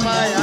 妈呀。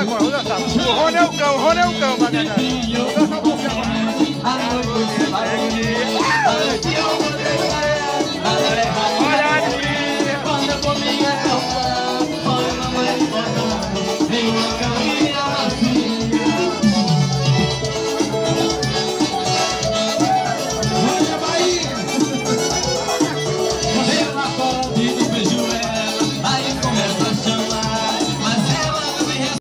Agora. O Rony é o cão, o Rony é o cão, Magalhães.